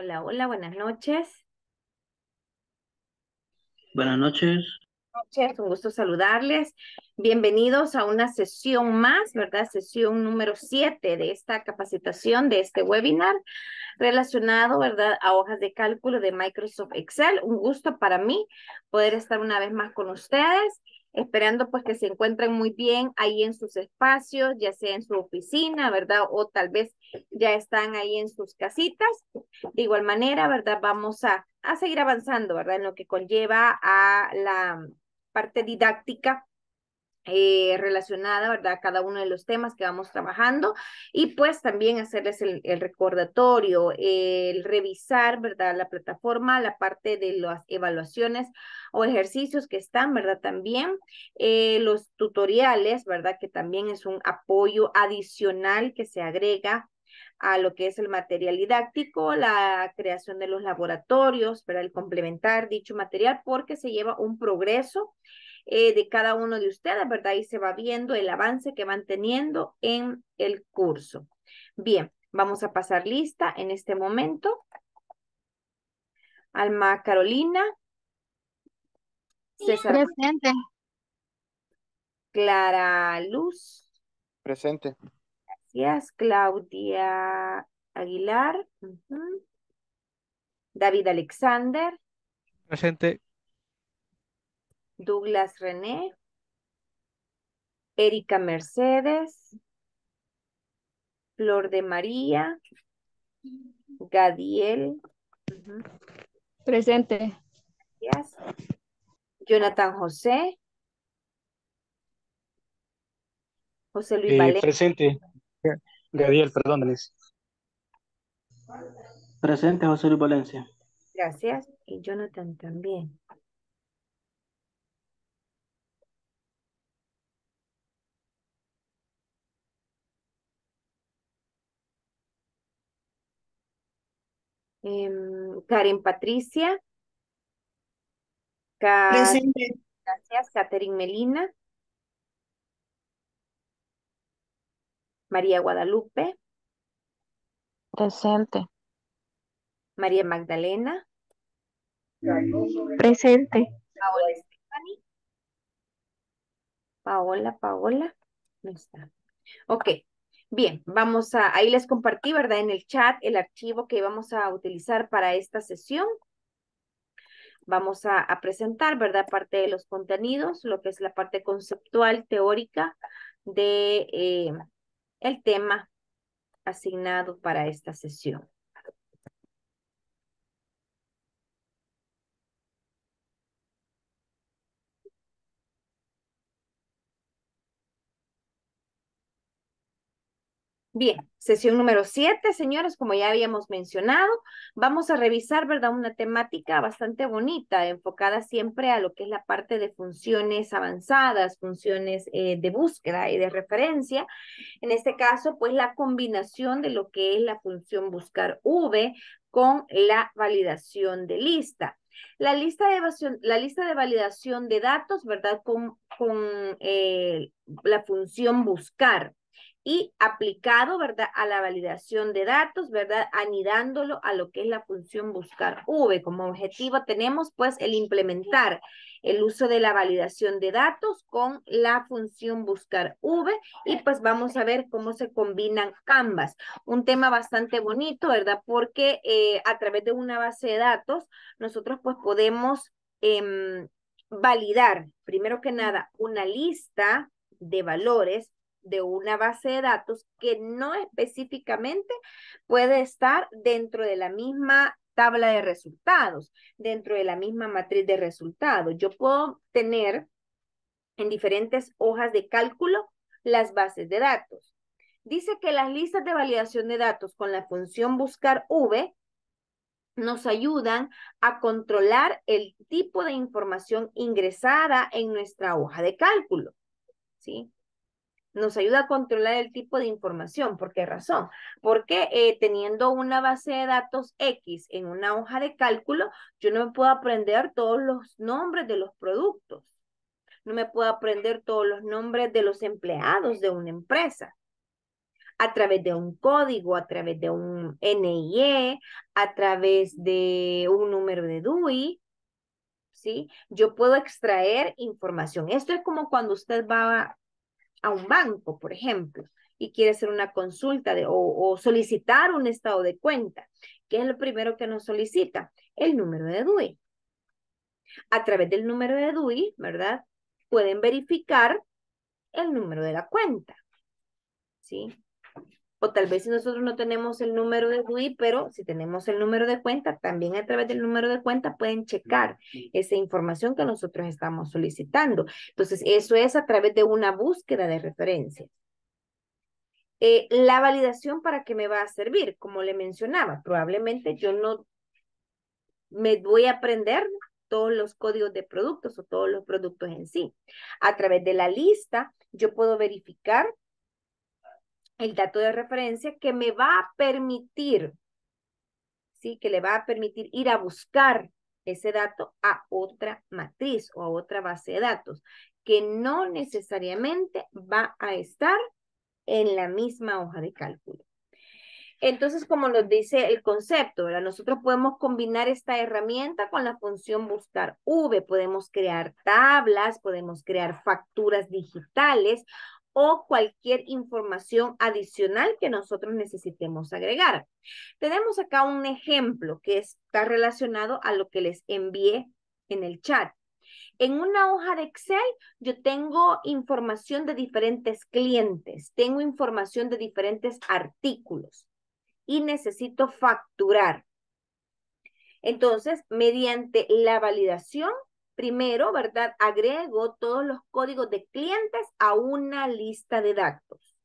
Hola, hola, buenas noches. Buenas noches. noches, un gusto saludarles. Bienvenidos a una sesión más, ¿verdad? Sesión número 7 de esta capacitación, de este webinar relacionado, ¿verdad? A hojas de cálculo de Microsoft Excel. Un gusto para mí poder estar una vez más con ustedes esperando pues que se encuentren muy bien ahí en sus espacios, ya sea en su oficina, ¿verdad? O tal vez ya están ahí en sus casitas. De igual manera, ¿verdad? Vamos a, a seguir avanzando, ¿verdad? En lo que conlleva a la parte didáctica eh, relacionada, ¿verdad? A cada uno de los temas que vamos trabajando y pues también hacerles el, recordatorio, el revisar, ¿verdad? La plataforma, la parte de las evaluaciones o ejercicios que están, ¿verdad? También eh, los tutoriales, ¿verdad? Que también es un apoyo adicional que se agrega a lo que es el material didáctico, la creación de los laboratorios, para el complementar dicho material, porque se lleva un progreso eh, de cada uno de ustedes, ¿verdad? Y se va viendo el avance que van teniendo en el curso. Bien, vamos a pasar lista en este momento. Alma Carolina. César. Presente. Clara Luz. Presente. Gracias. Claudia Aguilar. Uh -huh. David Alexander. Presente. Douglas René, Erika Mercedes, Flor de María, Gadiel. Uh -huh. Presente. Gracias. Jonathan José. José Luis Eh, Valencia. presente. Gadiel, perdón, Denise. Presente, José Luis Valencia. Gracias. Y Jonathan también. Em, Karen Patricia. Presente. Gracias. Catherine Melina. María Guadalupe. Presente. María Magdalena. Presente. Paola Stephanie. Paola, Paola. No está. Ok. Bien, vamos a, ahí les compartí, ¿verdad? En el chat el archivo que vamos a utilizar para esta sesión. Vamos a, a presentar, ¿verdad? Parte de los contenidos, lo que es la parte conceptual, teórica de eh, el tema asignado para esta sesión. Bien, sesión número 7, señores, como ya habíamos mencionado, vamos a revisar, ¿verdad? Una temática bastante bonita, enfocada siempre a lo que es la parte de funciones avanzadas, funciones eh, de búsqueda y de referencia. En este caso, pues la combinación de lo que es la función buscar V con la validación de lista. La lista de, la lista de validación de datos, ¿verdad? Con, con eh, la función buscar y aplicado, ¿verdad? A la validación de datos, ¿verdad? Anidándolo a lo que es la función buscar V. Como objetivo tenemos, pues, el implementar el uso de la validación de datos con la función buscar V y pues vamos a ver cómo se combinan ambas. Un tema bastante bonito, ¿verdad? Porque eh, a través de una base de datos nosotros pues podemos eh, validar, primero que nada, una lista de valores de una base de datos que no específicamente puede estar dentro de la misma tabla de resultados, dentro de la misma matriz de resultados. Yo puedo tener en diferentes hojas de cálculo las bases de datos. Dice que las listas de validación de datos con la función buscar V nos ayudan a controlar el tipo de información ingresada en nuestra hoja de cálculo. ¿Sí? Nos ayuda a controlar el tipo de información. ¿Por qué razón? Porque eh, teniendo una base de datos X en una hoja de cálculo, yo no me puedo aprender todos los nombres de los productos. No me puedo aprender todos los nombres de los empleados de una empresa. a través de un código, a través de un NIE, a través de un número de DUI, ¿sí? Yo puedo extraer información. Esto es como cuando usted va a un banco, por ejemplo, y quiere hacer una consulta de, o, solicitar un estado de cuenta. ¿Qué es lo primero que nos solicita? El número de DUI. A través del número de DUI, ¿verdad? Pueden verificar el número de la cuenta. ¿Sí? O tal vez si nosotros no tenemos el número de DUI, pero si tenemos el número de cuenta, también a través del número de cuenta pueden checar esa información que nosotros estamos solicitando. Entonces, eso es a través de una búsqueda de referencias. Eh, la validación para qué me va a servir, como le mencionaba, probablemente yo no me voy a aprender todos los códigos de productos o todos los productos en sí. A través de la lista, yo puedo verificar el dato de referencia que me va a permitir, ¿sí? Que le va a permitir ir a buscar ese dato a otra matriz o a otra base de datos, que no necesariamente va a estar en la misma hoja de cálculo. Entonces, como nos dice el concepto. Nosotros podemos combinar esta herramienta con la función buscar V. Podemos crear tablas, podemos crear facturas digitales o cualquier información adicional que nosotros necesitemos agregar. Tenemos acá un ejemplo que está relacionado a lo que les envié en el chat. En una hoja de Excel yo tengo información de diferentes clientes, tengo información de diferentes artículos y necesito facturar. Entonces, mediante la validación, primero, ¿verdad? Agrego todos los códigos de clientes a una lista de datos.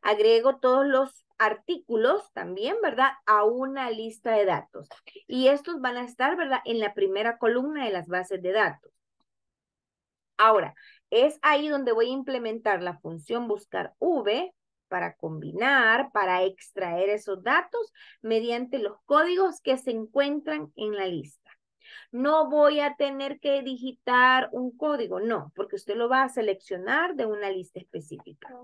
Agrego todos los artículos también, ¿verdad? A una lista de datos. Y estos van a estar, ¿verdad? En la primera columna de las bases de datos. Ahora, es ahí donde voy a implementar la función buscar V para combinar, para extraer esos datos mediante los códigos que se encuentran en la lista. No voy a tener que digitar un código, no, porque usted lo va a seleccionar de una lista específica.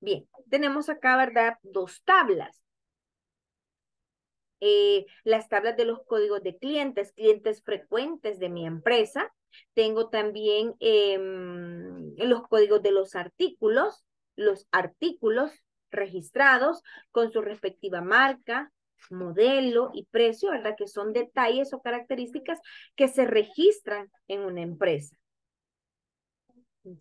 Bien, tenemos acá, ¿verdad? Dos tablas. Eh, las tablas de los códigos de clientes, clientes frecuentes de mi empresa. Tengo también em, los códigos de los artículos, los artículos registrados con su respectiva marca, modelo y precio, ¿verdad? Que son detalles o características que se registran en una empresa.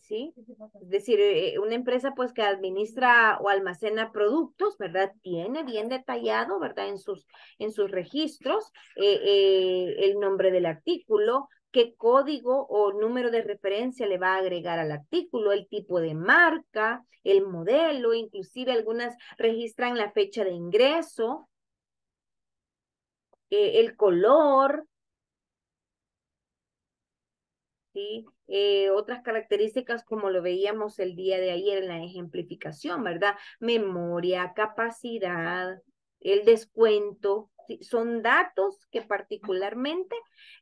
¿Sí? Es decir, eh, una empresa pues que administra o almacena productos, ¿verdad? Tiene bien detallado, ¿verdad? En sus, en sus registros eh, eh, el nombre del artículo, qué código o número de referencia le va a agregar al artículo, el tipo de marca, el modelo, inclusive algunas registran la fecha de ingreso, eh, el color, ¿sí? Eh, otras características como lo veíamos el día de ayer en la ejemplificación, ¿verdad? Memoria, capacidad, el descuento, son datos que particularmente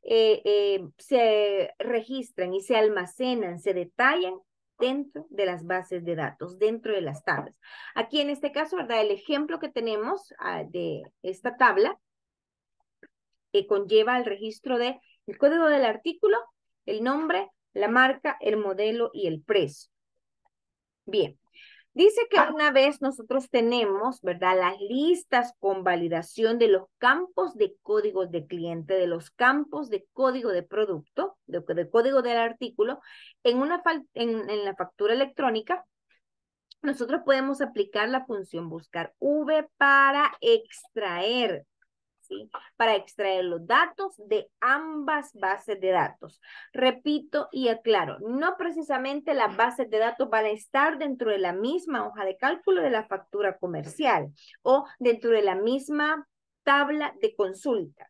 eh, se registran y se almacenan, se detallan dentro de las bases de datos, dentro de las tablas. Aquí en este caso, ¿verdad? El ejemplo que tenemos ah, de esta tabla que conlleva el registro de el código del artículo, el nombre, la marca, el modelo y el precio. Bien, Dice que ah. una vez nosotros tenemos, ¿verdad? Las listas con validación de los campos de códigos de cliente, de los campos de código de producto, de, código del artículo, en, una, en, en la factura electrónica, nosotros podemos aplicar la función buscar V para extraer para extraer los datos de ambas bases de datos. Repito y aclaro, no precisamente las bases de datos van a estar dentro de la misma hoja de cálculo de la factura comercial o dentro de la misma tabla de consulta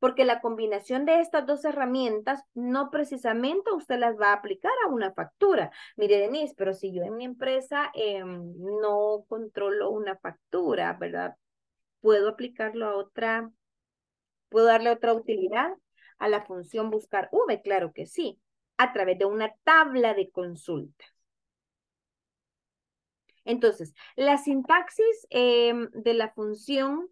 porque la combinación de estas dos herramientas no precisamente usted las va a aplicar a una factura. Mire, Denise, pero si yo en mi empresa em, no controlo una factura, ¿verdad? Puedo aplicarlo a otra, puedo darle otra utilidad a la función buscar V, claro que sí, a través de una tabla de consultas. Entonces, la sintaxis em, de la función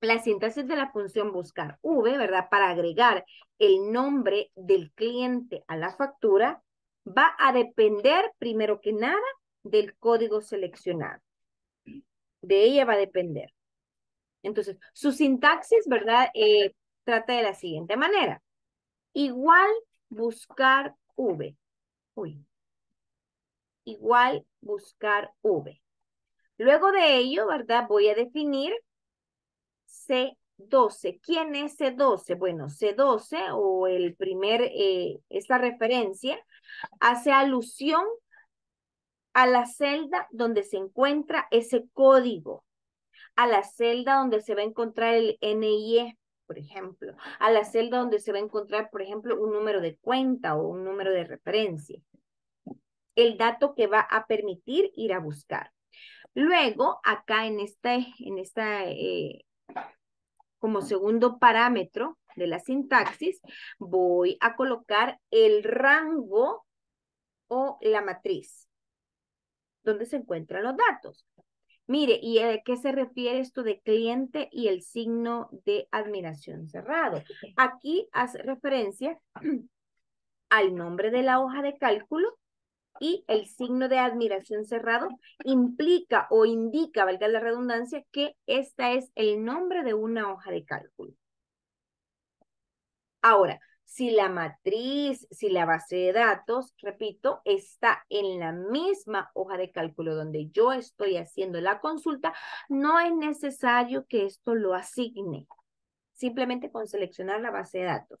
la sintaxis de la función buscar V, ¿verdad? Para agregar el nombre del cliente a la factura, va a depender, primero que nada, del código seleccionado. De ella va a depender. Entonces, su sintaxis, ¿verdad? Eh, trata de la siguiente manera. Igual buscar V. Uy. Igual buscar V. Luego de ello, ¿verdad? Voy a definir C12. ¿Quién es C12? Bueno, C12 o el primer, eh, esta referencia hace alusión a la celda donde se encuentra ese código, a la celda donde se va a encontrar el NIE, por ejemplo, a la celda donde se va a encontrar, por ejemplo, un número de cuenta o un número de referencia. El dato que va a permitir ir a buscar. Luego, acá en esta, en esta eh, como segundo parámetro de la sintaxis, voy a colocar el rango o la matriz, donde se encuentran los datos. Mire, ¿y a qué se refiere esto de cliente y el signo de admiración cerrado? Aquí hace referencia al nombre de la hoja de cálculo y el signo de admiración cerrado implica o indica, valga la redundancia, que esta es el nombre de una hoja de cálculo. Ahora, si la matriz, si la base de datos, repito, está en la misma hoja de cálculo donde yo estoy haciendo la consulta, no es necesario que esto lo asigne. Simplemente con seleccionar la base de datos.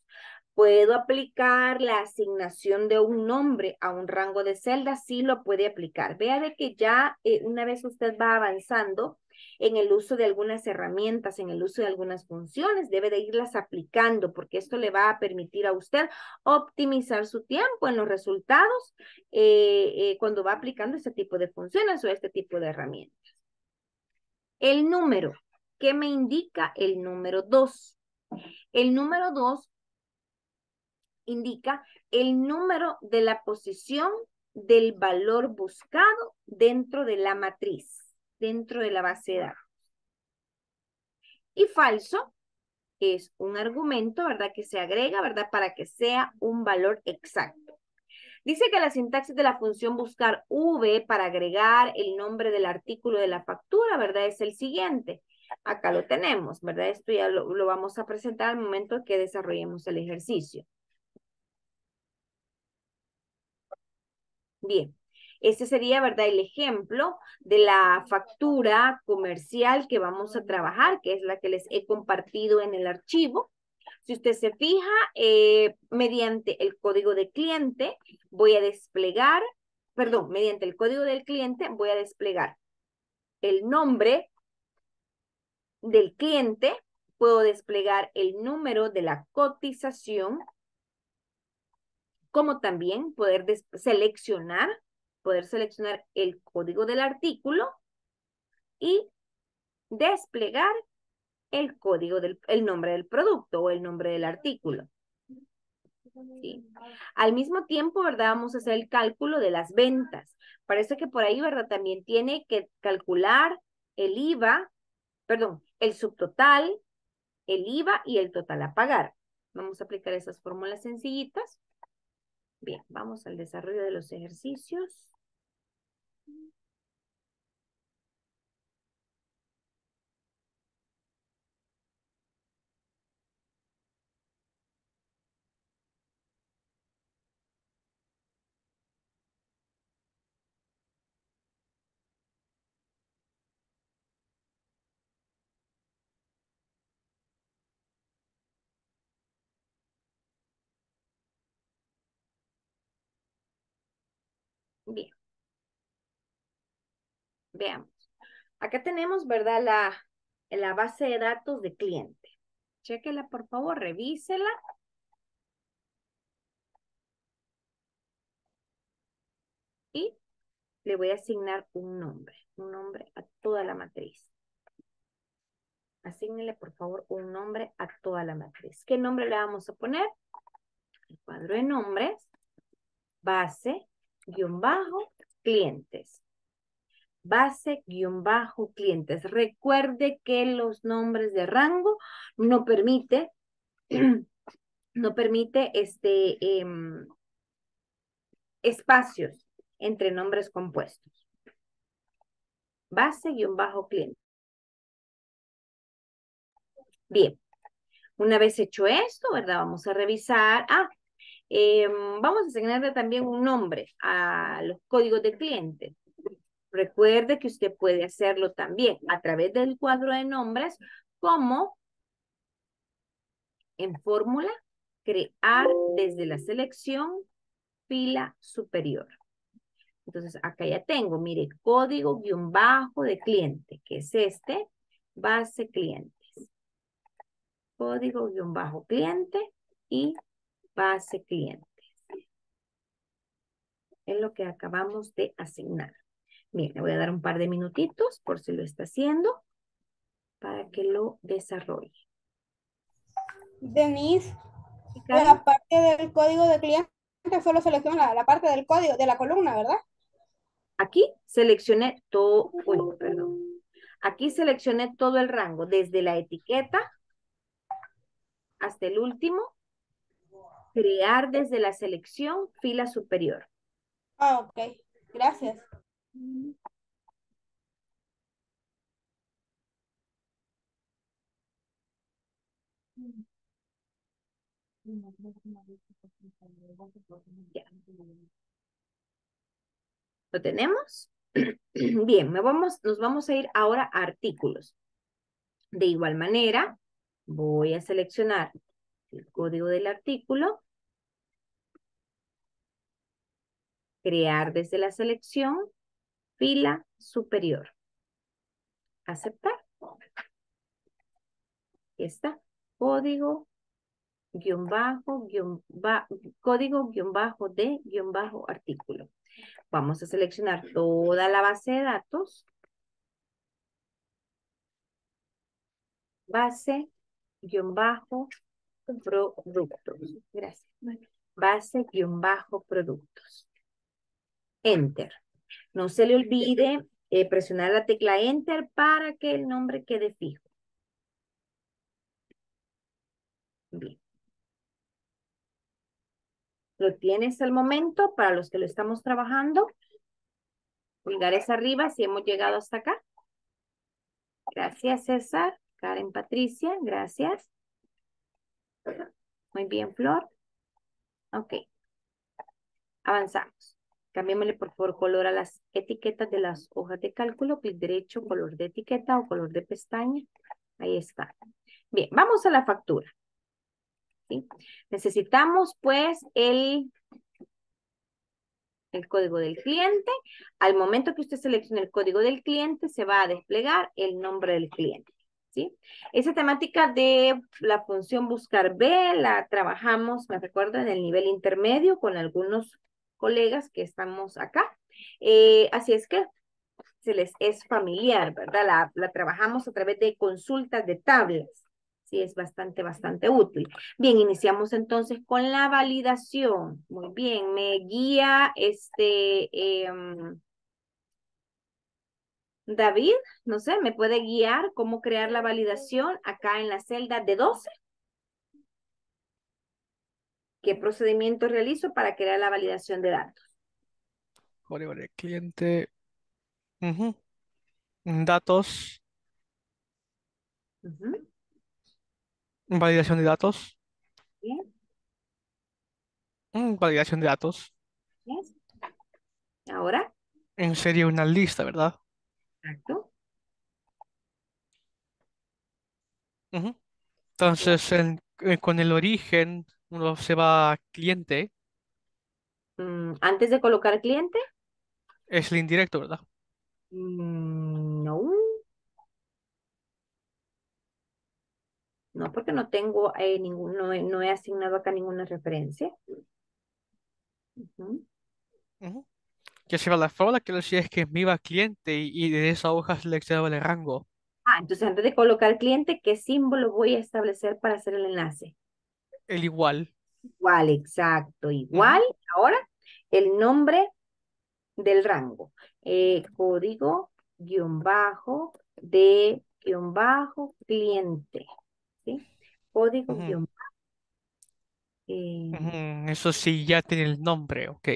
¿Puedo aplicar la asignación de un nombre a un rango de celda? Sí lo puede aplicar. Vea de que ya eh, una vez usted va avanzando en el uso de algunas herramientas, en el uso de algunas funciones, debe de irlas aplicando porque esto le va a permitir a usted optimizar su tiempo en los resultados eh, eh, cuando va aplicando este tipo de funciones o este tipo de herramientas. El número, ¿qué me indica el número 2? El número 2 indica el número de la posición del valor buscado dentro de la matriz, dentro de la base de datos. Y falso es un argumento, ¿verdad? Que se agrega, ¿verdad? Para que sea un valor exacto. Dice que la sintaxis de la función buscar V para agregar el nombre del artículo de la factura, ¿verdad? Es el siguiente. Acá lo tenemos, ¿verdad? Esto ya lo, lo vamos a presentar al momento que desarrollemos el ejercicio. Bien, este sería, ¿verdad? El ejemplo de la factura comercial que vamos a trabajar, que es la que les he compartido en el archivo. Si usted se fija, eh, mediante el código de cliente, voy a desplegar, perdón, mediante el código del cliente, voy a desplegar el nombre del cliente, puedo desplegar el número de la cotización, como también poder seleccionar, poder seleccionar el código del artículo y desplegar el código del el nombre del producto o el nombre del artículo. Al mismo tiempo, ¿verdad? Vamos a hacer el cálculo de las ventas. Parece que por ahí, ¿verdad? También tiene que calcular el IVA, perdón, el subtotal, el IVA y el total a pagar. Vamos a aplicar esas fórmulas sencillitas. Bien, vamos al desarrollo de los ejercicios. Bien. Veamos. Acá tenemos, ¿verdad? La, la base de datos de cliente. Chequela, por favor, revísela. Y le voy a asignar un nombre, un nombre a toda la matriz. Asígnele, por favor, un nombre a toda la matriz. ¿Qué nombre le vamos a poner? el cuadro de nombres, base, guion bajo, clientes. Base, guion bajo, clientes. Recuerde que los nombres de rango no permite, no permite este, em, espacios entre nombres compuestos. Base, guion bajo, cliente. Bien, una vez hecho esto, ¿verdad? Vamos a revisar. Ah, em, vamos a asignarle también un nombre a los códigos de cliente. Recuerde que usted puede hacerlo también a través del cuadro de nombres como en fórmula, crear desde la selección fila superior. Entonces, acá ya tengo, mire, código guion bajo de cliente, que es este, base cliente código guion bajo cliente y base clientes. Es lo que acabamos de asignar. Bien, le voy a dar un par de minutitos por si lo está haciendo para que lo desarrolle. Denise, la parte del código de cliente solo selecciona la parte del código de la columna, ¿verdad? Aquí seleccioné todo, uy, perdón. Aquí seleccioné todo el rango, desde la etiqueta hasta el último, crear desde la selección fila superior. Ah, ok. Gracias. ¿Lo tenemos? Bien, me vamos, nos vamos a ir ahora a artículos. De igual manera, Voy a seleccionar el código del artículo. Crear desde la selección fila superior. Aceptar. Aquí está. Código guion bajo, guion código guion bajo de guion bajo artículo. Vamos a seleccionar toda la base de datos. Base guion bajo productos. Gracias. Base guion bajo productos. Enter. No se le olvide eh, presionar la tecla Enter para que el nombre quede fijo. Bien. ¿Lo tienes al momento para los que lo estamos trabajando? Pulgares arriba si hemos llegado hasta acá. Gracias, César. Karen Patricia, gracias. Muy bien, Flor. Ok. Avanzamos. Cambiémosle por favor color a las etiquetas de las hojas de cálculo. Clic derecho, color de etiqueta o color de pestaña. Ahí está. Bien, vamos a la factura. ¿Sí? Necesitamos pues el el código del cliente. Al momento que usted seleccione el código del cliente, se va a desplegar el nombre del cliente. Esa temática de la función buscar B la trabajamos, me recuerdo, en el nivel intermedio con algunos colegas que estamos acá. Eh, así es que se les es familiar, ¿verdad? La, trabajamos a través de consultas de tablas. Sí, es bastante, bastante útil. Bien, iniciamos entonces con la validación. Muy bien, me guía este... Em, David, no sé, ¿me puede guiar cómo crear la validación acá en la celda de 12? ¿Qué procedimiento realizo para crear la validación de datos? Vale, vale, cliente. Datos. Validación de datos. Bien. Mm, validación de datos. Ahora. En serie una lista, ¿verdad? Exacto. Entonces, eh, con el origen, uno se va a cliente, Mm, Antes de colocar cliente, es el indirecto, ¿verdad? mm, no. No, porque no tengo eh, ningún, no he, no he asignado acá ninguna referencia. Ujú. Que se va la fórmula que decía es que me iba a cliente y, y de esa hoja seleccionaba el rango. Ah, entonces antes de colocar cliente, ¿qué símbolo voy a establecer para hacer el enlace? El igual. Igual, exacto, igual. Ahora, el nombre del rango. Eh, código guion bajo de guion bajo cliente. ¿sí? Código guion bajo. eh, Eso sí, ya tiene el nombre, ok.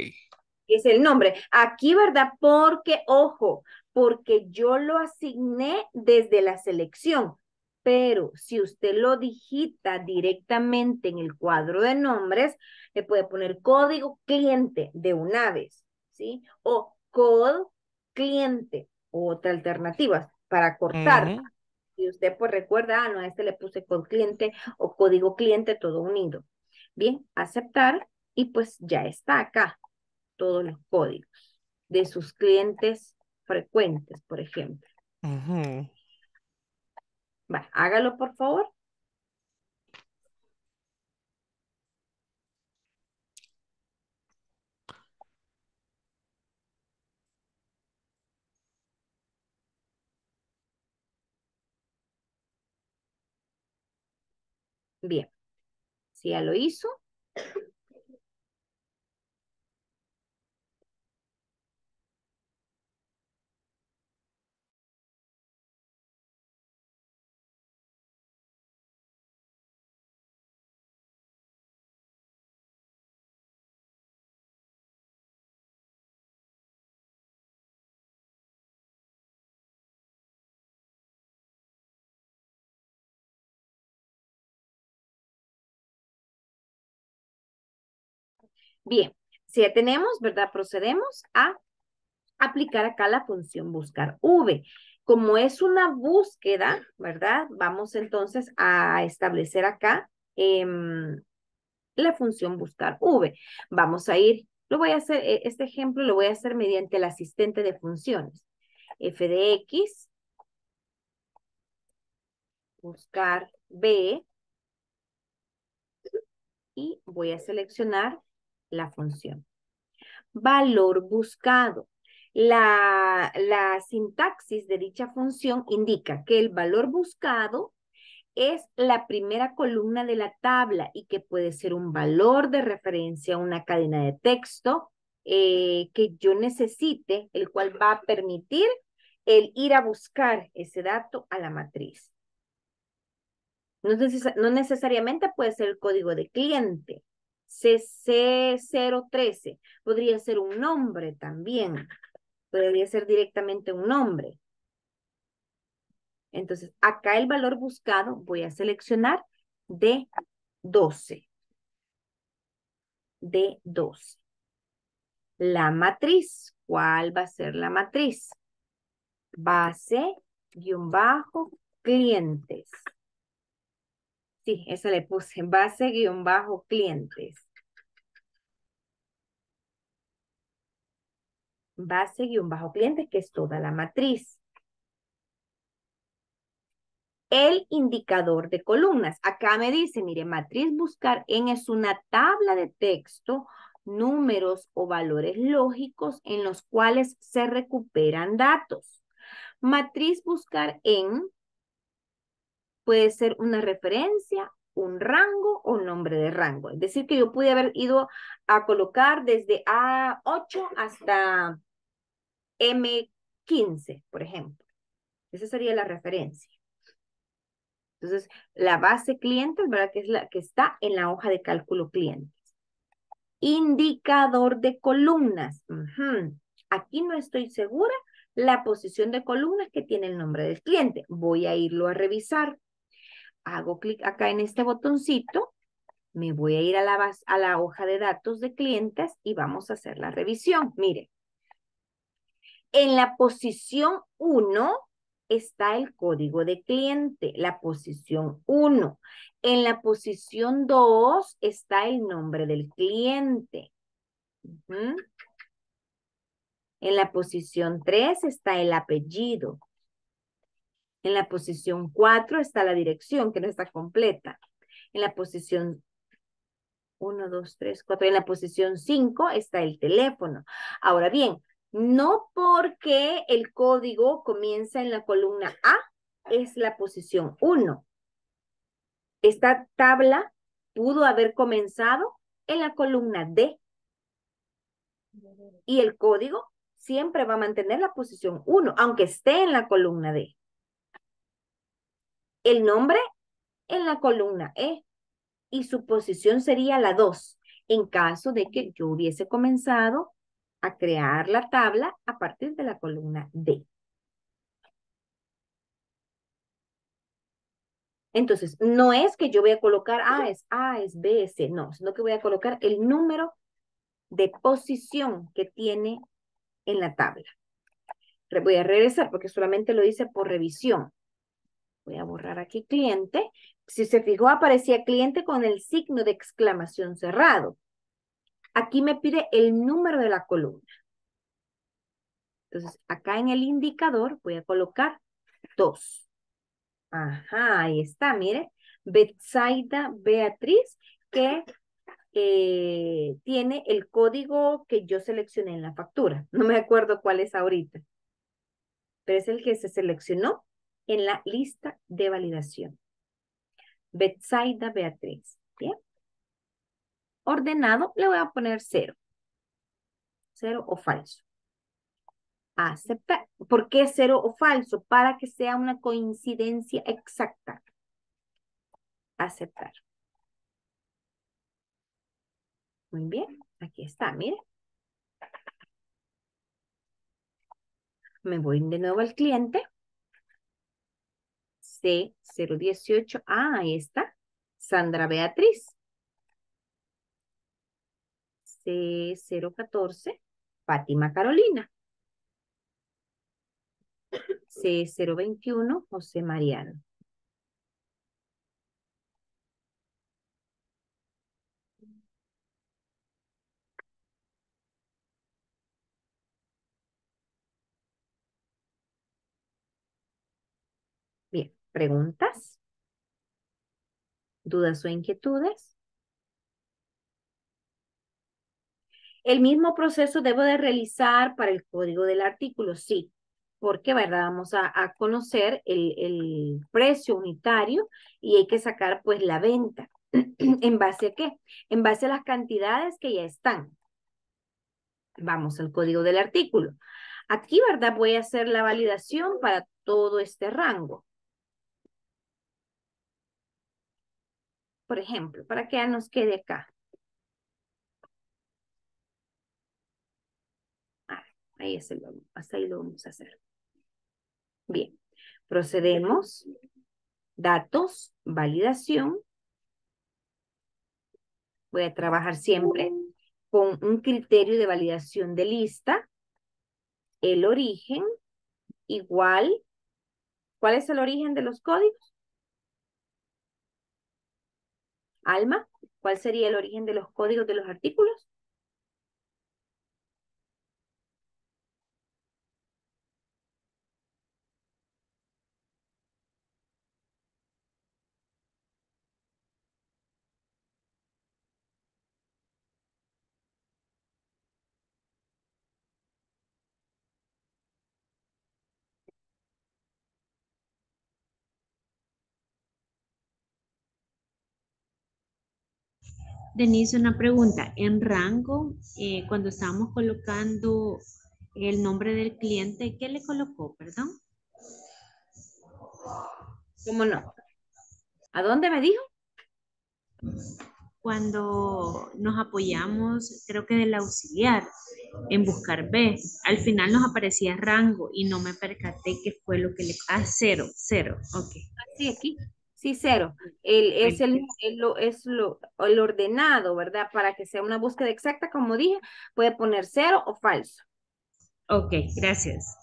es el nombre. Aquí, ¿verdad? Porque, ojo, porque yo lo asigné desde la selección. Pero si usted lo digita directamente en el cuadro de nombres, le puede poner código cliente de una vez, ¿sí? O code cliente, otra alternativa para cortar. Y usted pues recuerda, ah, no, a este le puse code cliente o código cliente todo unido. Bien, aceptar y pues ya está acá todos los códigos de sus clientes frecuentes, por ejemplo. Hágalo por favor. Bien, si ya lo hizo, Bien, si ya tenemos, ¿verdad? Procedemos a aplicar acá la función buscar V. Como es una búsqueda, ¿verdad? Vamos entonces a establecer acá em, la función buscar V. Vamos a ir, lo voy a hacer, e- este ejemplo lo voy a hacer mediante el asistente de funciones. f de x, buscar B, y voy a seleccionar la función. Valor buscado. La, la sintaxis de dicha función indica que el valor buscado es la primera columna de la tabla y que puede ser un valor de referencia una cadena de texto eh, que yo necesite, el cual va a permitir el ir a buscar ese dato a la matriz. No, neces no necesariamente puede ser el código de cliente. CC013 podría ser un nombre también. Podría ser directamente un nombre. Entonces, acá el valor buscado voy a seleccionar D12. D12. La matriz. ¿Cuál va a ser la matriz? Base, guion bajo, clientes. Sí, esa le puse. Base, guion bajo, clientes. Base, guion bajo, clientes, que es toda la matriz. el indicador de columnas. Acá me dice, mire, matriz buscar en es una tabla de texto, números o valores lógicos en los cuales se recuperan datos. Matriz buscar en puede ser una referencia, un rango o nombre de rango. Es decir, que yo pude haber ido a colocar desde A8 hasta M15, por ejemplo. Esa sería la referencia. Entonces, la base clientes, ¿verdad? Que es la que está en la hoja de cálculo clientes. Indicador de columnas. Aquí no estoy segura la posición de columnas que tiene el nombre del cliente. Voy a irlo a revisar. Hago clic acá en este botoncito. Me voy a ir a la, a la hoja de datos de clientes y vamos a hacer la revisión. Mire. En la posición 1 está el código de cliente, la posición 1. En la posición 2 está el nombre del cliente. En la posición 3 está el apellido. En la posición 4 está la dirección, que no está completa. En la posición 1, 2, 3, 4. En la posición 5 está el teléfono. Ahora bien, no porque el código comienza en la columna A, es la posición 1. Esta tabla pudo haber comenzado en la columna D. Y el código siempre va a mantener la posición 1, aunque esté en la columna D. El nombre en la columna E y su posición sería la 2, en caso de que yo hubiese comenzado a crear la tabla a partir de la columna D. Entonces, no es que yo voy a colocar A es A, es B, es C, no, sino que voy a colocar el número de posición que tiene en la tabla. Voy a regresar porque solamente lo hice por revisión. Voy a borrar aquí cliente. Si se fijó, aparecía cliente con el signo de exclamación cerrado. Aquí me pide el número de la columna. Entonces, acá en el indicador voy a colocar 2. Ajá, ahí está, mire. Betsaida Beatriz, que eh, tiene el código que yo seleccioné en la factura. No me acuerdo cuál es ahorita. Pero es el que se seleccionó en la lista de validación. Betsaida Beatriz. Bien. Ordenado, le voy a poner cero. Cero o falso. Aceptar. ¿Por qué cero o falso? Para que sea una coincidencia exacta. Aceptar. Muy bien, aquí está, mire. Me voy de nuevo al cliente. C018. Ah, ahí está. Sandra Beatriz. C014. Fátima Carolina. C021. José Mariano. Bien, ¿preguntas? ¿Dudas o inquietudes? El mismo proceso debo de realizar para el código del artículo, sí, porque ¿verdad? vamos a, conocer el, el, precio unitario y hay que sacar pues la venta. ¿En base a qué? En base a las cantidades que ya están. Vamos al código del artículo. Aquí, ¿verdad? Voy a hacer la validación para todo este rango. Por ejemplo, para que ya nos quede acá. Ah, ahí es el, hasta ahí lo vamos a hacer. Bien, procedemos. Datos, validación. Voy a trabajar siempre con un criterio de validación de lista. El origen, igual. ¿Cuál es el origen de los códigos? Alma, ¿cuál sería el origen de los códigos de los artículos? Denise, una pregunta. En rango, eh, cuando estábamos colocando el nombre del cliente, ¿qué le colocó, perdón? ¿Cómo no? ¿A dónde me dijo? Cuando nos apoyamos, creo que del auxiliar, en buscar B, al final nos aparecía rango y no me percaté qué fue lo que le... Ah, cero, cero, ok. Sí, aquí. Sí, cero. El, es, el, lo, es lo, el ordenado, ¿verdad? Para que sea una búsqueda exacta, como dije, puede poner cero o falso. Ok, gracias.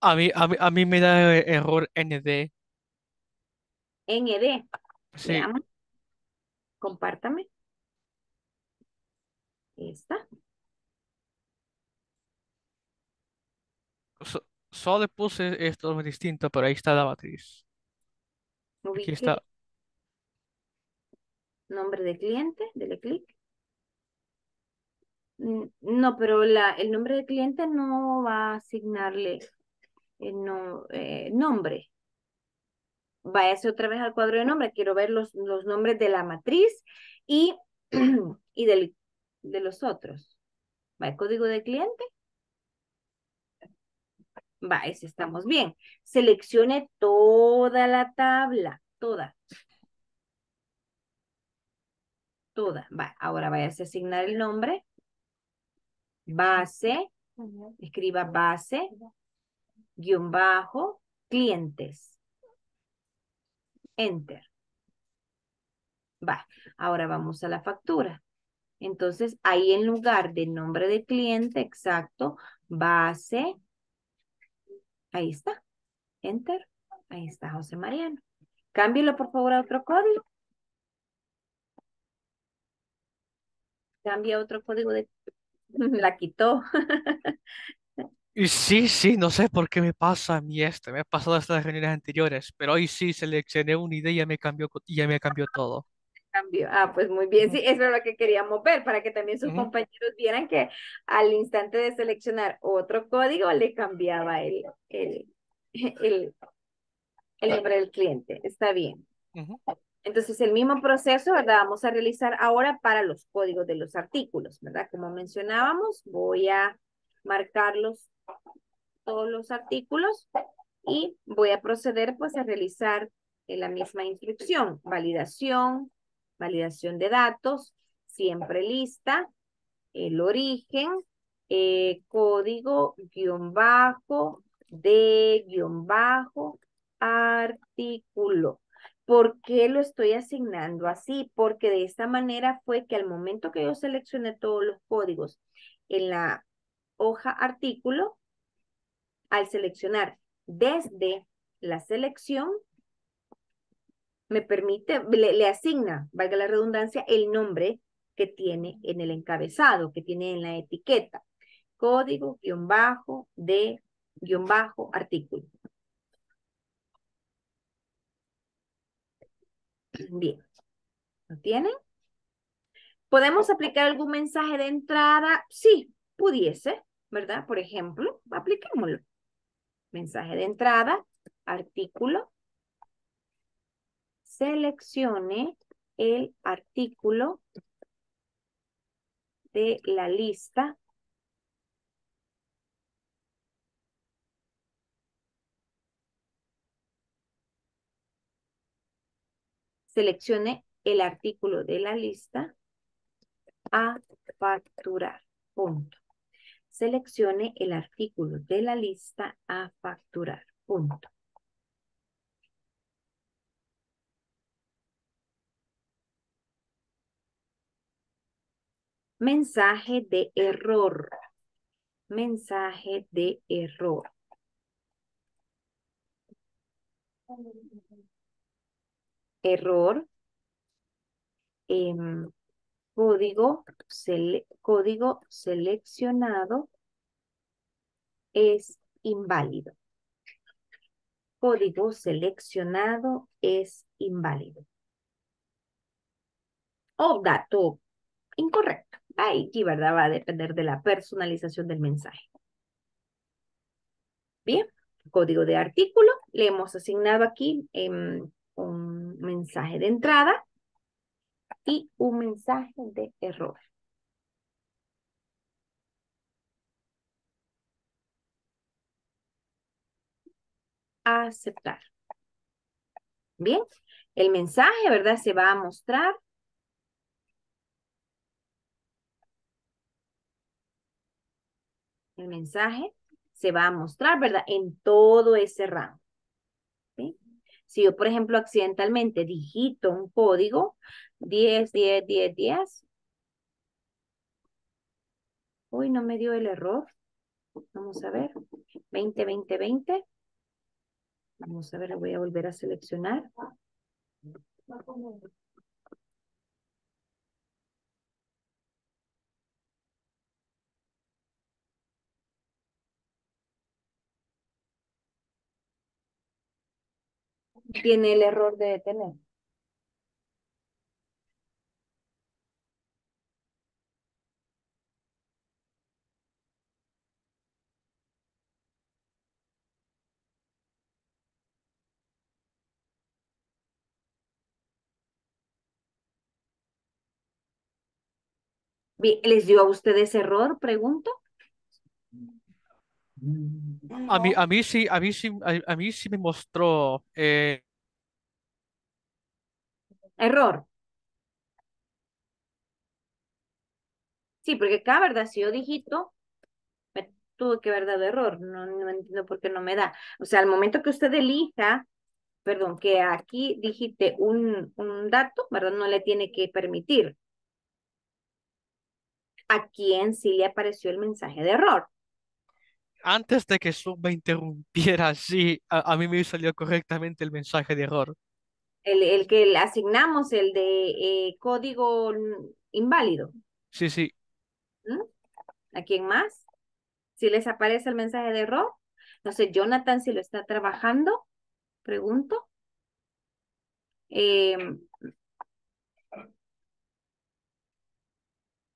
A mí, a mí, a mí me da eh, error ND. ND. Sí. Veamos. Compártame. Esta. So- solo le puse esto distinto, pero ahí está la matriz. Aquí está. nombre de cliente, dele clic. No, pero la, el nombre de cliente no va a asignarle no, eh, nombre. Váyase otra vez al cuadro de nombre. Quiero ver los, los nombres de la matriz y, y del, de los otros. Va el código de cliente. Va, ese estamos bien. Seleccione toda la tabla, toda. Toda. Va, ahora váyase a asignar el nombre. Base, escriba base, guion bajo, clientes. Enter. Va, ahora vamos a la factura. Entonces, ahí en lugar de nombre de cliente, exacto, base, ahí está, enter, ahí está José Mariano. Cámbielo por favor a otro código. Cambia otro código de... La quitó. Y sí, sí, no sé por qué me pasa a mí este. Me ha pasado hasta las reuniones anteriores, pero hoy sí seleccioné una idea y ya me cambió, y ya me cambió todo. Cambio. Ah, pues muy bien, sí, eso es lo que queríamos ver, para que también sus compañeros vieran que al instante de seleccionar otro código le cambiaba el, el, el, el nombre del cliente. Está bien. Entonces, el mismo proceso, ¿verdad? Vamos a realizar ahora para los códigos de los artículos, ¿verdad? Como mencionábamos, voy a marcarlos todos los artículos y voy a proceder pues a realizar eh, la misma instrucción. Validación, validación de datos, siempre lista, el origen, eh, código, guion bajo, de, guion bajo, artículo. ¿Por qué lo estoy asignando así? Porque de esta manera fue que al momento que yo seleccioné todos los códigos en la hoja artículo, al seleccionar desde la selección, me permite, le, asigna, valga la redundancia, el nombre que tiene en el encabezado, que tiene en la etiqueta. Código, guion bajo, de, guion bajo, artículo. Bien. ¿Lo tienen? ¿Podemos aplicar algún mensaje de entrada? Sí, pudiese, ¿verdad? Por ejemplo, apliquémoslo. Mensaje de entrada, artículo. Seleccione el artículo de la lista seleccione el artículo de la lista a facturar. Punto. Seleccione el artículo de la lista a facturar. Punto. Mensaje de error. Mensaje de error. Error. em, código, código seleccionado es inválido. Código seleccionado es inválido. O dato incorrecto. Sí, ¿verdad? Va a depender de la personalización del mensaje. Bien, código de artículo. Le hemos asignado aquí em, un mensaje de entrada y un mensaje de error. Aceptar. Bien, el mensaje, ¿verdad? Se va a mostrar. El mensaje se va a mostrar, ¿verdad? En todo ese rango. Si yo, por ejemplo, accidentalmente digito un código, 10, 10, 10, 10. Uy, no me dio el error. Vamos a ver. 20, 20, 20. Vamos a ver, voy a volver a seleccionar. Tiene el error de detener. ¿les dio a ustedes error? Pregunto. A mí, a mí sí, a mí sí, a, a mí sí me mostró eh, Error. Sí, porque acá, ¿verdad? Si yo digito, me tuve que haber dado error. No, no entiendo por qué no me da. O sea, al momento que usted elija, perdón, que aquí digite un, un dato, ¿verdad? No le tiene que permitir. ¿A quién sí le apareció el mensaje de error? Antes de que Zoom me interrumpiera, sí, a, a mí me salió correctamente el mensaje de error. El, el que le asignamos, el de eh, código inválido. Sí, sí. ¿Mm? ¿A quién más? Si les aparece el mensaje de error. No sé, Jonathan, si lo está trabajando, pregunto. Eh,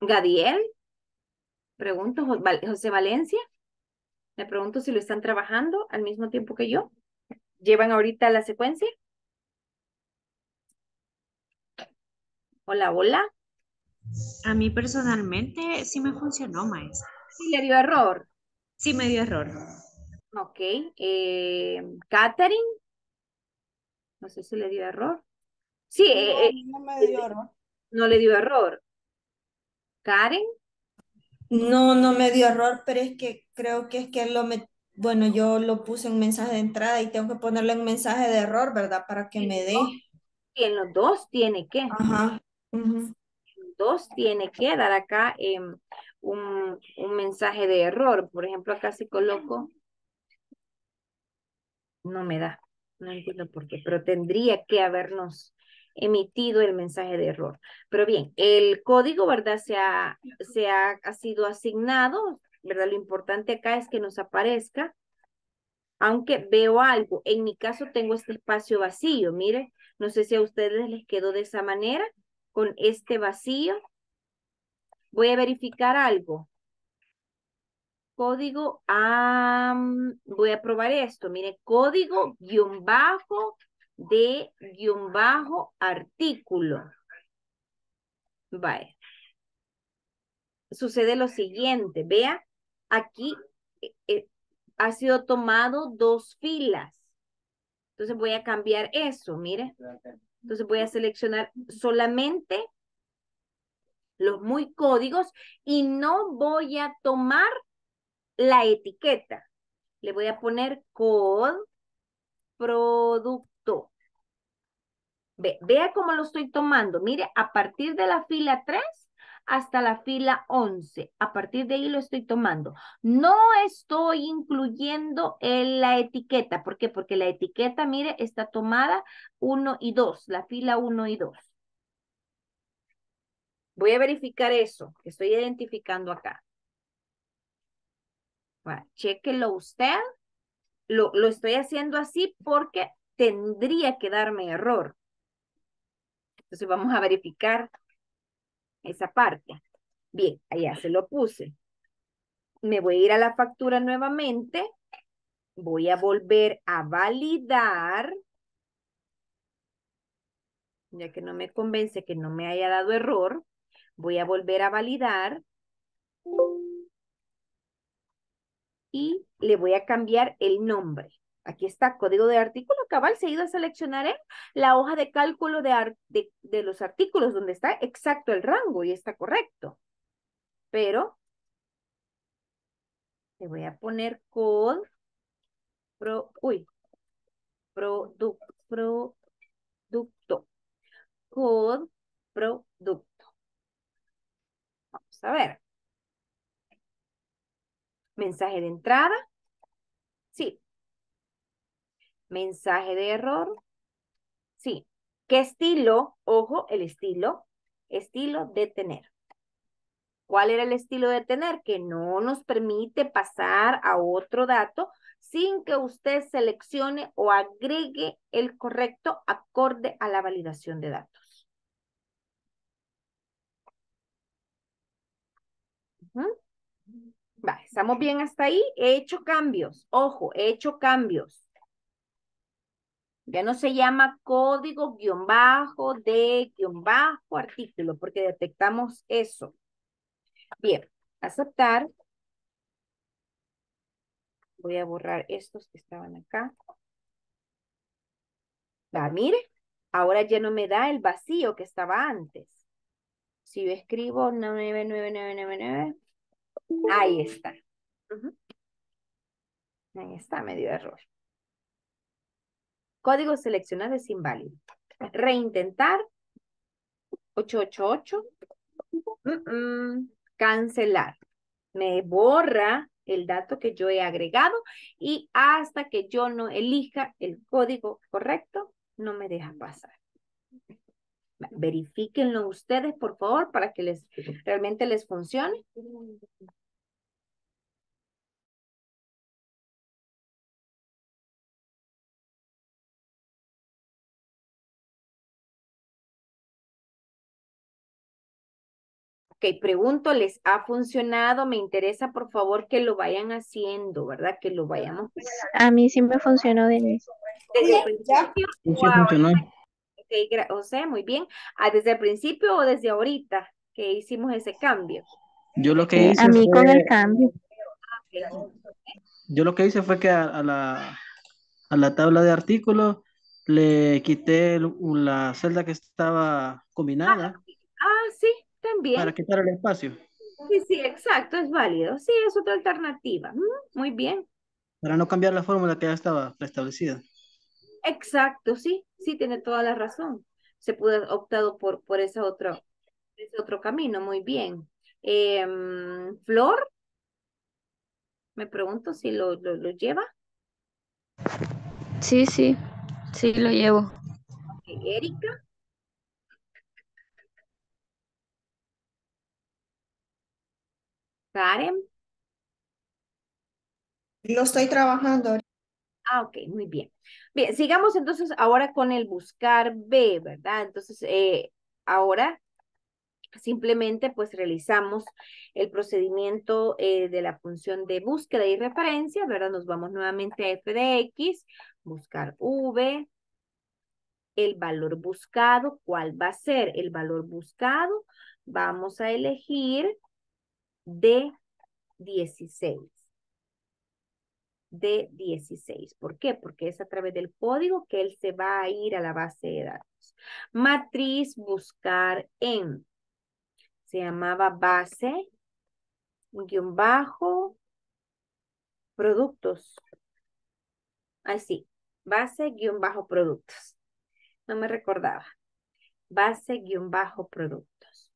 Gadiel, pregunto. José Valencia, me pregunto si lo están trabajando al mismo tiempo que yo. ¿Llevan ahorita la secuencia? Hola, hola. A mí personalmente sí me funcionó, maestra. Sí le dio error. Sí me dio error. Ok. Eh, Catherine, no sé si le dio error. Sí, No, eh, eh, no me dio error. no le dio error. Karen, No, no me dio error, pero es que creo que es que lo me, bueno, yo lo puse en mensaje de entrada y tengo que ponerlo en mensaje de error, ¿verdad? Para que me dé. y en los dos tiene que, Ajá. en los dos tiene que dar acá em, un, un mensaje de error. Por ejemplo, acá si coloco, no me da, no entiendo por qué, pero tendría que habernos emitido el mensaje de error. Pero bien, el código, ¿verdad? Se ha, se ha, ha sido asignado, ¿verdad? Lo importante acá es que nos aparezca, aunque veo algo. En mi caso tengo este espacio vacío, mire, no sé si a ustedes les quedó de esa manera, con este vacío. Voy a verificar algo. Código, voy a probar esto. Mire, código guion bajo de guion bajo artículo. Vaya. Sucede lo siguiente, vea, aquí eh, eh, ha sido tomado dos filas. Entonces voy a cambiar eso, mire. Entonces voy a seleccionar solamente los muy códigos y no voy a tomar la etiqueta. Le voy a poner code Ve, vea cómo lo estoy tomando. Mire, a partir de la fila 3 hasta la fila 11. A partir de ahí lo estoy tomando. No estoy incluyendo en la etiqueta. ¿Por qué? Porque la etiqueta, mire, está tomada 1 y 2. La fila 1 y 2. Voy a verificar eso que estoy identificando acá. Bueno, chéquelo usted. Lo, lo estoy haciendo así porque tendría que darme error. Entonces vamos a verificar esa parte. Bien, allá se lo puse. Me voy a ir a la factura nuevamente. Voy a volver a validar. Ya que no me convence que no me haya dado error. Voy a volver a validar. Y le voy a cambiar el nombre. Aquí está, código de artículo cabal. Se ha ido a seleccionar en la hoja de cálculo de, de, de los artículos donde está exacto el rango y está correcto. Pero le voy a poner code pro, uy, produc, producto. Code producto. Vamos a ver. Mensaje de entrada. Sí. Mensaje de error. Sí. ¿Qué estilo? Ojo, el estilo. Estilo detener. ¿Cuál era el estilo de tener? Que no nos permite pasar a otro dato sin que usted seleccione o agregue el correcto acorde a la validación de datos. Va, ¿estamos bien hasta ahí? He hecho cambios. Ojo, he hecho cambios. Ya no se llama código guion bajo de guion bajo artículo porque detectamos eso. Bien, aceptar. Voy a borrar estos que estaban acá. Va, mire, ahora ya no me da el vacío que estaba antes. Si yo escribo 99999, ahí está. Ahí está, medio error. Código seleccionado es inválido. Reintentar. 888. Cancelar. Me borra el dato que yo he agregado y hasta que yo no elija el código correcto, no me deja pasar. Verifíquenlo ustedes, por favor, para que les realmente les funcione. Ok, pregunto, ¿les ha funcionado? Me interesa, por favor, que lo vayan haciendo, ¿verdad? Que lo vayamos. A mí sí me funcionó, Denise. Desde el principio. Sí, sí funcionó. Ok, José, muy bien. Ah, ¿Desde el principio o desde ahorita que hicimos ese cambio? Yo lo que hice A mí con el cambio. Yo lo que hice fue que a, a la, a la tabla de artículos le quité la celda que estaba combinada Ah, sí, también. para quitar el espacio, Sí, sí, exacto, es válido. Sí, es otra alternativa. Muy bien. para no cambiar la fórmula que ya estaba preestablecida. Exacto, sí, sí, tiene toda la razón. Se pudo haber optado por, por ese otro, ese otro camino, muy bien. Em, Flor, me pregunto si lo, lo, lo lleva. Sí, sí, sí lo llevo. Erika, Karen. Lo estoy trabajando. Ah, ok, muy bien. Bien, sigamos entonces ahora con el buscar B, ¿verdad? Entonces, eh, ahora simplemente pues realizamos el procedimiento eh, de la función de búsqueda y referencia, ¿verdad? Nos vamos nuevamente a f de x, buscar v, el valor buscado, ¿cuál va a ser el valor buscado? Vamos a elegir de 16 de 16. ¿Por qué? Porque es a través del código que él se va a ir a la base de datos. Matriz buscar en. Se llamaba base, guion bajo, productos. Así, base, guion bajo, productos. No me recordaba. Base, guion bajo, productos.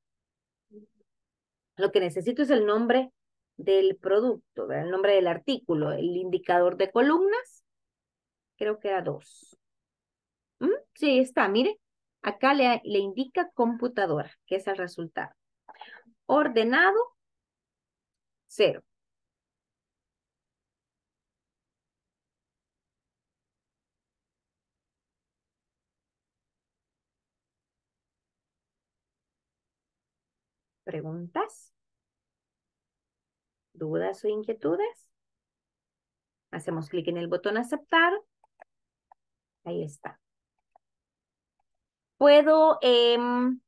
Lo que necesito es el nombre del producto, el nombre del artículo, el indicador de columnas, creo que era dos. ¿Mm? Sí, está, mire, acá le, le indica computadora, que es el resultado. Ordenado, cero. ¿Preguntas? ¿Dudas o inquietudes? Hacemos clic en el botón aceptar. Ahí está. Puedo em,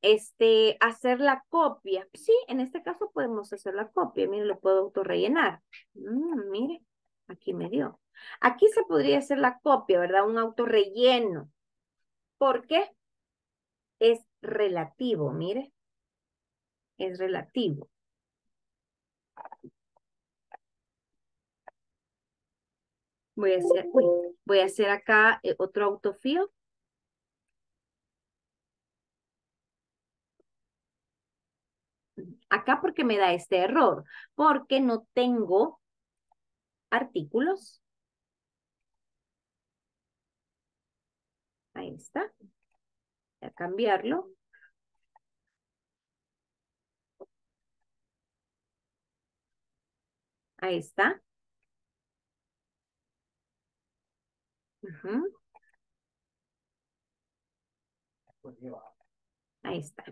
este, hacer la copia. Sí, en este caso podemos hacer la copia. Mire, lo puedo autorrellenar. Mm, mire, aquí me dio. Aquí se podría hacer la copia, ¿verdad? Un autorrelleno. ¿Por qué? Es relativo, mire. Es relativo. Voy a hacer, voy a hacer acá eh, otro autofill. Acá porque me da este error, porque no tengo artículos. Ahí está. Voy a cambiarlo. Ahí está. Ahí está.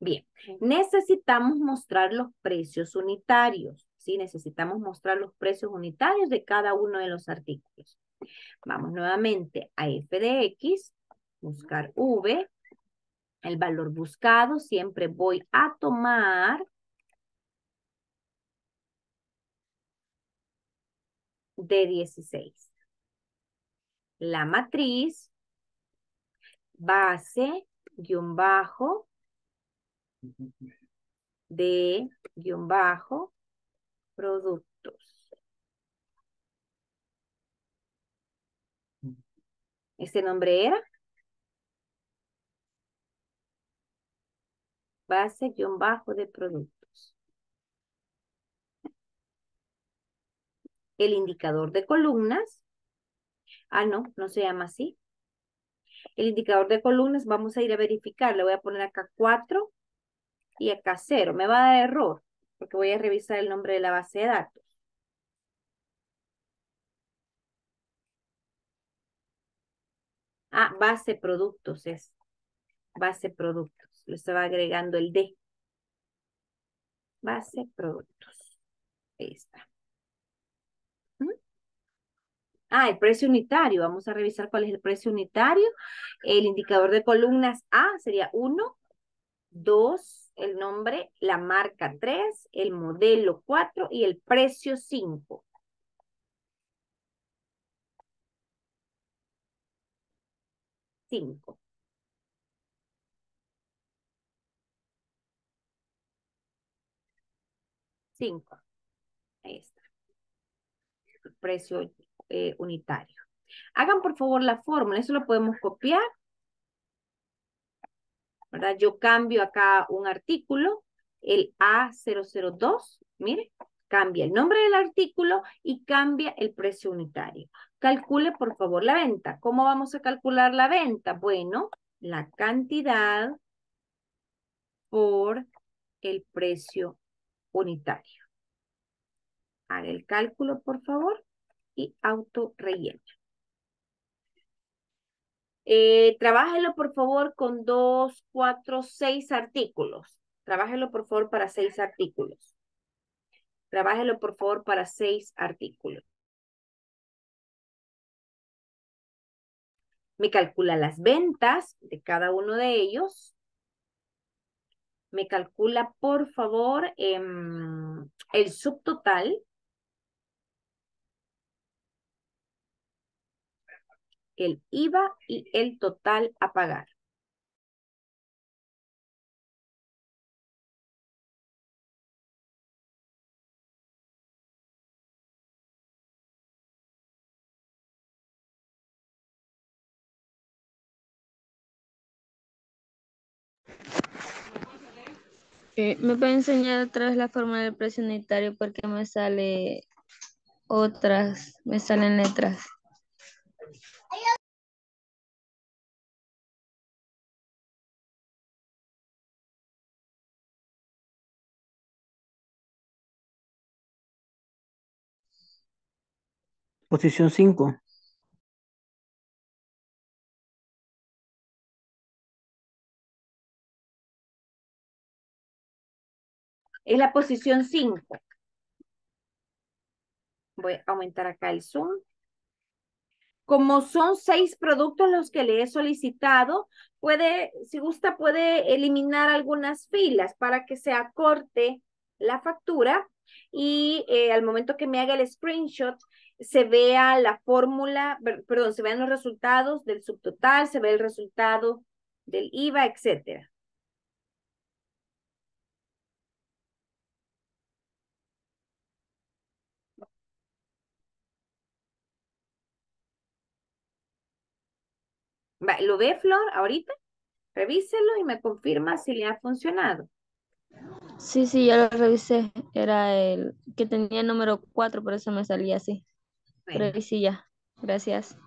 Bien, necesitamos mostrar los precios unitarios. Sí, necesitamos mostrar los precios unitarios de cada uno de los artículos. Vamos nuevamente a f de x, buscar v. El valor buscado siempre voy a tomar de 16. La matriz base guion bajo de guion bajo productos. ¿Este nombre era? Base guion bajo de productos. El indicador de columnas. Ah, no, no se llama así. El indicador de columnas, vamos a ir a verificar. Le voy a poner acá 4 y acá 0. Me va a dar error porque voy a revisar el nombre de la base de datos. Ah, base productos es. Base productos. Le estaba agregando el D. Base productos. Ahí está. ¿Mm? Ah, el precio unitario. Vamos a revisar cuál es el precio unitario. El indicador de columnas A sería 1, 2, el nombre, la marca 3, el modelo 4 y el precio 5. Cinco. Cinco. Ahí está. El precio eh, unitario. Hagan por favor la fórmula, eso lo podemos copiar. ¿Verdad? Yo cambio acá un artículo, el A002, mire, cambia el nombre del artículo y cambia el precio unitario. Calcule por favor la venta. ¿Cómo vamos a calcular la venta? Bueno, la cantidad por el precio unitario. Haga el cálculo, por favor, y auto relleno. Eh, trabájelo, por favor, con dos, cuatro, seis artículos. Trabájelo, por favor, para seis artículos. Trabájelo, por favor, para seis artículos. Me calcula las ventas de cada uno de ellos. Me calcula, por favor, em, el subtotal. El IVA y el total a pagar. Eh, ¿Me puede enseñar otra vez la fórmula del precio unitario? Porque me sale otras, me salen letras. Posición 5. Es la posición 5. Voy a aumentar acá el zoom. Como son seis productos los que le he solicitado, puede, si gusta, puede eliminar algunas filas para que se acorte la factura y eh, al momento que me haga el screenshot se vea la fórmula, perdón, se vean los resultados del subtotal, se ve el resultado del IVA, etcétera. ¿Lo ve, Flor, ahorita? Revíselo y me confirma si le ha funcionado. Sí, sí, ya lo revisé. Era el que tenía el número 4, por eso me salía así. Sí, ya. Gracias.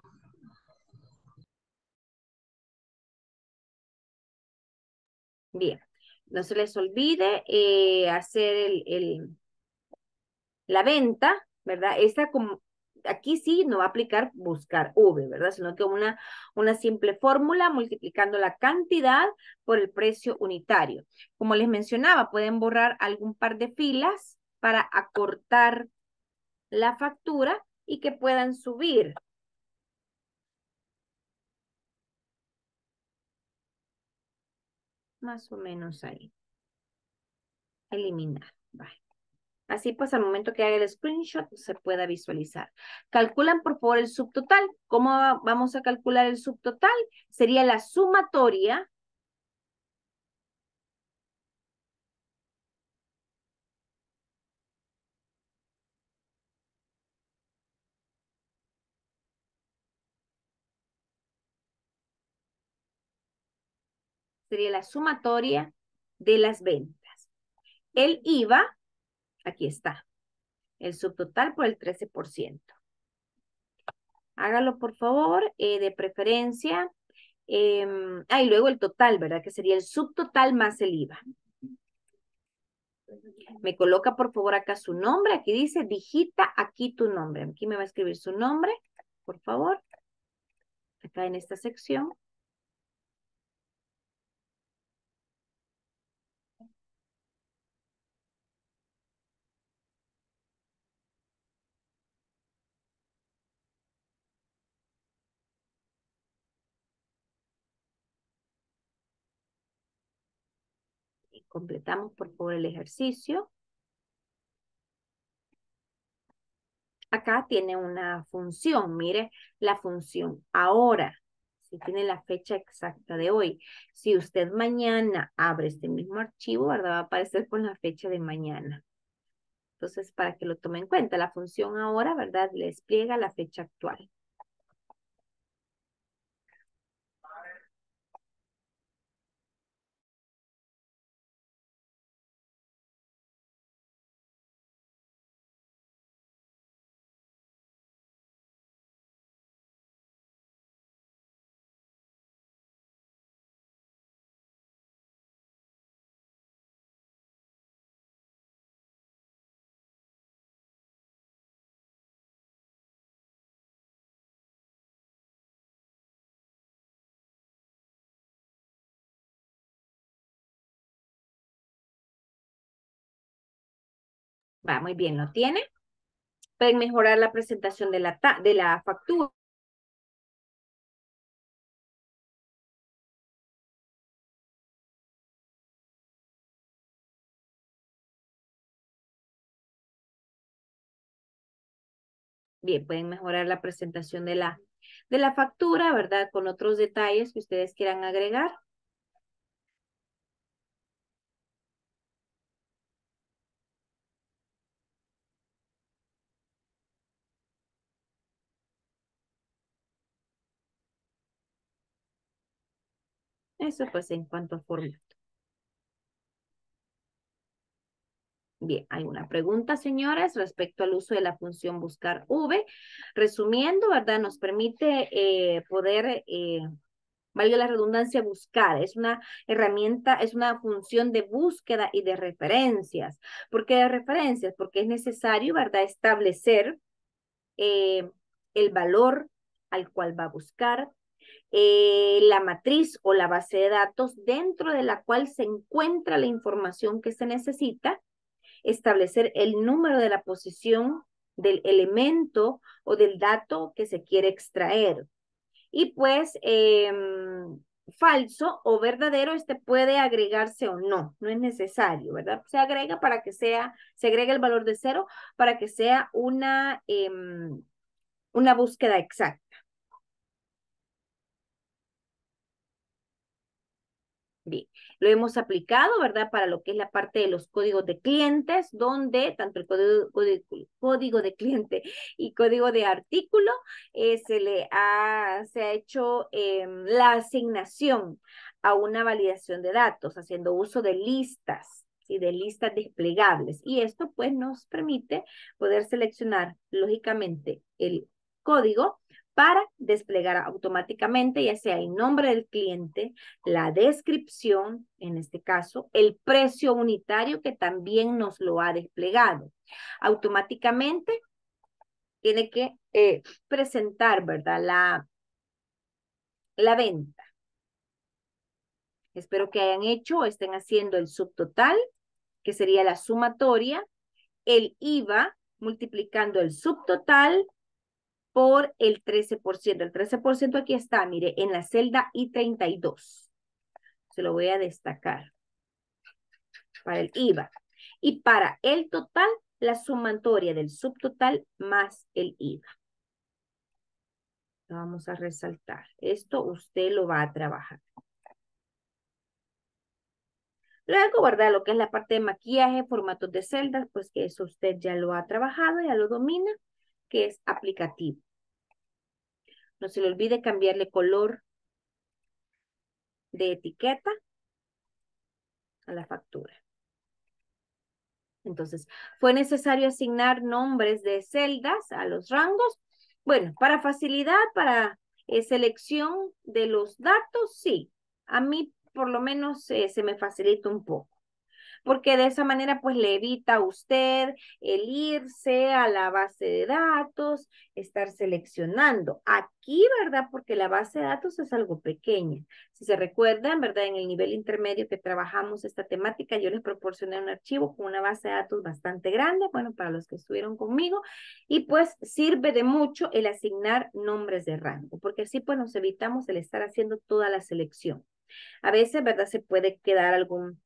Bien. No se les olvide eh, hacer el, La venta, ¿verdad? Esta como, aquí sí no va a aplicar buscar V, ¿verdad? Sino que una, una simple fórmula multiplicando la cantidad por el precio unitario. Como les mencionaba, pueden borrar algún par de filas para acortar la factura y que puedan subir. Más o menos ahí. Eliminar. Así pues, al momento que haga el screenshot, se pueda visualizar. Calculan, por favor, el subtotal. ¿Cómo vamos a calcular el subtotal? Sería la sumatoria sería la sumatoria de las ventas. El IVA, aquí está, el subtotal por el 13%. Hágalo, por favor, eh, de preferencia. Eh, ah, y luego el total, ¿verdad? Que sería el subtotal más el IVA. Me coloca, por favor, acá su nombre. Aquí dice, digita aquí tu nombre. Aquí me va a escribir su nombre, por favor. Acá en esta sección. Completamos por favor el ejercicio. Acá tiene una función, mire la función ahora, si tiene la fecha exacta de hoy. Si usted mañana abre este mismo archivo, ¿verdad? Va a aparecer con la fecha de mañana. Entonces, para que lo tome en cuenta, la función ahora, ¿verdad? Le despliega la fecha actual. Va, muy bien, ¿lo tiene? Pueden mejorar la presentación de la, de la factura. Bien, pueden mejorar la presentación de la, de la factura, ¿verdad? Con otros detalles que ustedes quieran agregar. Eso pues en cuanto a formato. Bien, hay una pregunta, señores, respecto al uso de la función buscar V. Resumiendo, ¿verdad? Nos permite eh, poder, eh, valga la redundancia, buscar. Es una herramienta, es una función de búsqueda y de referencias. ¿Por qué de referencias? Porque es necesario, ¿verdad? Establecer eh, el valor al cual va a buscar, eh, la matriz o la base de datos dentro de la cual se encuentra la información que se necesita, establecer el número de la posición del elemento o del dato que se quiere extraer. Y pues em, falso o verdadero, este puede agregarse o no, no es necesario, ¿verdad? Se agrega para que sea, se agrega el valor de cero para que sea una, em, una búsqueda exacta. Bien, lo hemos aplicado, ¿verdad? Para lo que es la parte de los códigos de clientes, donde tanto el código, de cliente y código de artículo eh, se le ha, se ha hecho em, la asignación a una validación de datos, haciendo uso de listas, y de listas desplegables. Y esto pues nos permite poder seleccionar lógicamente el código para desplegar automáticamente ya sea el nombre del cliente, la descripción, en este caso, el precio unitario que también nos lo ha desplegado. Automáticamente tiene que eh, presentar, ¿verdad? La, la venta. Espero que hayan hecho o estén haciendo el subtotal, que sería la sumatoria, el IVA multiplicando el subtotal por el 13%. El 13% aquí está, mire, en la celda I32. Se lo voy a destacar. Para el IVA. Y para el total, la sumatoria del subtotal más el IVA. Lo vamos a resaltar. Esto usted lo va a trabajar. Luego, ¿verdad? Lo que es la parte de maquillaje, formatos de celdas, pues que eso usted ya lo ha trabajado, ya lo domina, que es aplicativo. No se le olvide cambiarle color de etiqueta a la factura. Entonces, ¿fue necesario asignar nombres de celdas a los rangos? Bueno, para facilidad, para eh, selección de los datos, sí. A mí por lo menos eh, se me facilita un poco porque de esa manera pues le evita a usted el irse a la base de datos, estar seleccionando. Aquí, ¿verdad? Porque la base de datos es algo pequeña. Si se recuerdan, ¿verdad? En el nivel intermedio que trabajamos esta temática, yo les proporcioné un archivo con una base de datos bastante grande, bueno, para los que estuvieron conmigo, y pues sirve de mucho el asignar nombres de rango, porque así pues nos evitamos el estar haciendo toda la selección. A veces, ¿verdad? Se puede quedar algún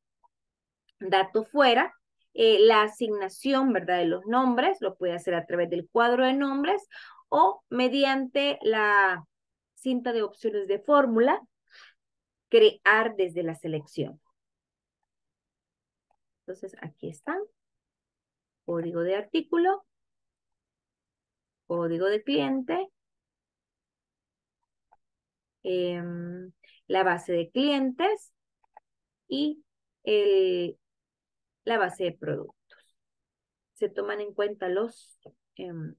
dato fuera. Eh, la asignación, ¿verdad? De los nombres lo puede hacer a través del cuadro de nombres o mediante la cinta de opciones de fórmula, crear desde la selección. Entonces, aquí están. Código de artículo, código de cliente, em, la base de clientes y el, la base de productos. Se toman en cuenta los, em,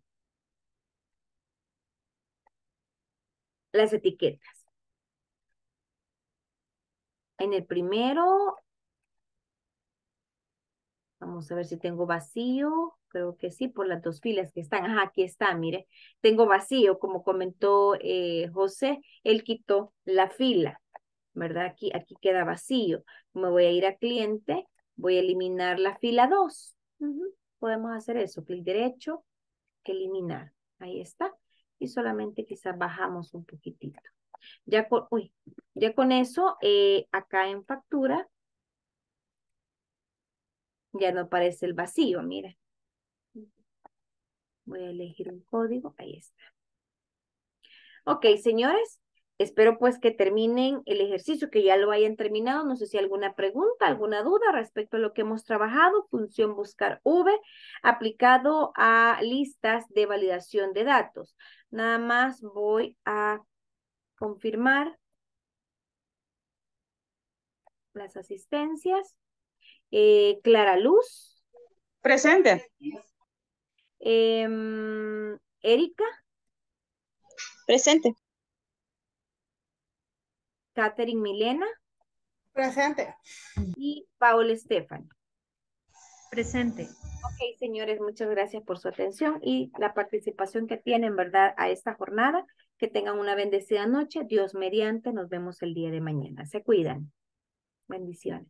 las etiquetas. En el primero, vamos a ver si tengo vacío. Creo que sí, por las dos filas que están. Ajá, aquí está, mire. Tengo vacío, como comentó eh, José, él quitó la fila, ¿verdad? Aquí, aquí queda vacío. Me voy a ir a cliente Voy a eliminar la fila 2. Podemos hacer eso, clic derecho, eliminar. Ahí está. Y solamente quizás bajamos un poquitito. Ya con, uy, ya con eso, eh, acá en factura, ya no aparece el vacío, mire. Voy a elegir un código, ahí está. Ok, señores, Espero pues que terminen el ejercicio, que ya lo hayan terminado. No sé si alguna pregunta, alguna duda respecto a lo que hemos trabajado. Función buscar V aplicado a listas de validación de datos. Nada más voy a confirmar las asistencias. Eh, Clara Luz. Presente. Em, Erika. Presente. Catherine Milena. Presente. Y Paul Estefan. Presente. Ok, señores, muchas gracias por su atención y la participación que tienen, ¿verdad?, a esta jornada. Que tengan una bendecida noche. Dios mediante, nos vemos el día de mañana. Se cuidan. Bendiciones.